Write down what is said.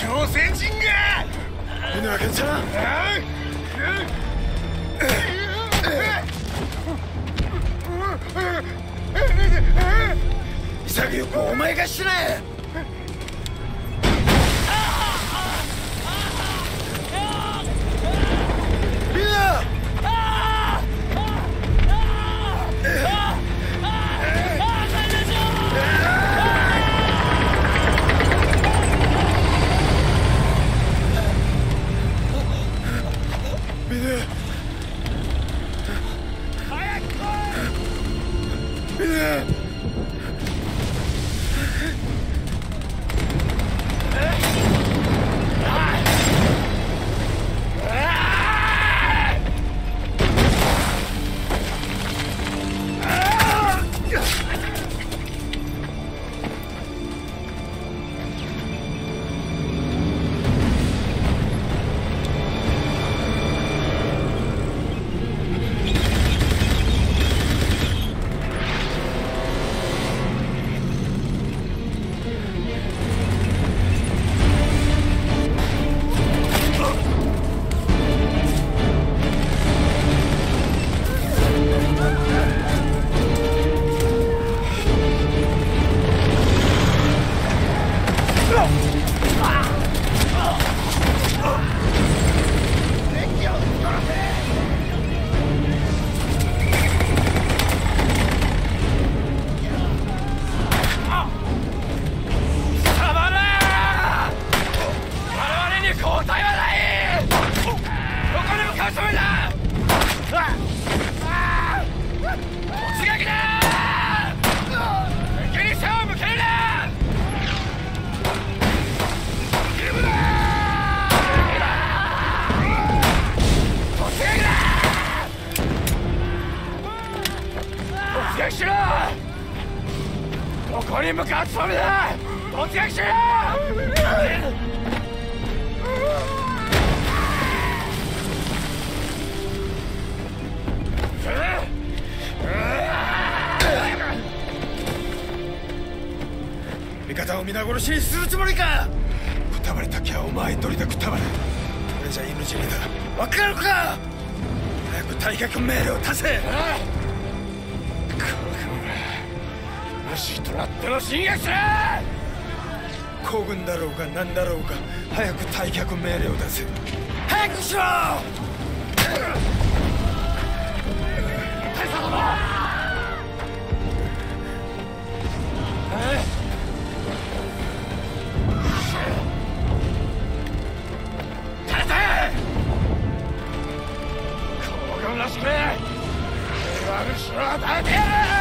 朝鮮人が中ちゃん潔くお前が死ねしろ。どこに向かうつもりだ突撃しろ。味方を皆殺しにするつもりか。くたばれたきゃお前一人でくたばれこれじゃ命にだ。わかるか。早く退却命令を出せ。悲しとなっての侵略者行軍だろうが何だろうが早く退却命令を出せ。早くしろ大佐殿らしく。与えてやる。